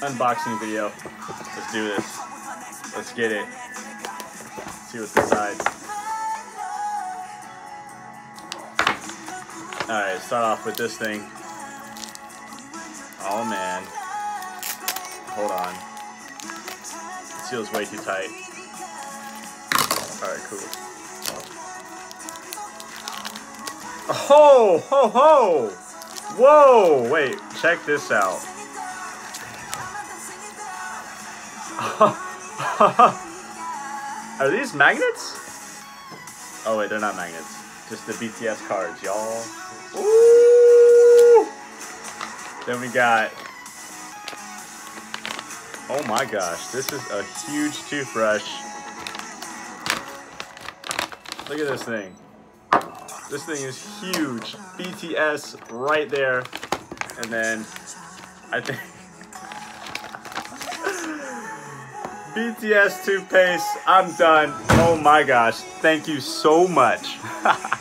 Unboxing video. Let's do this. Let's get it. See what's inside. Alright, start off with this thing. Oh man. Hold on. It seals way too tight. Alright, cool. Oh. oh, ho, ho! Whoa! Wait, check this out. Are these magnets? Oh wait, they're not magnets. Just the BTS cards, y'all. Ooh! Then we got. Oh my gosh, this is a huge toothbrush. Look at this thing. This thing is huge. BTS right there. And then I think BTS toothpaste. I'm done. Oh my gosh. Thank you so much.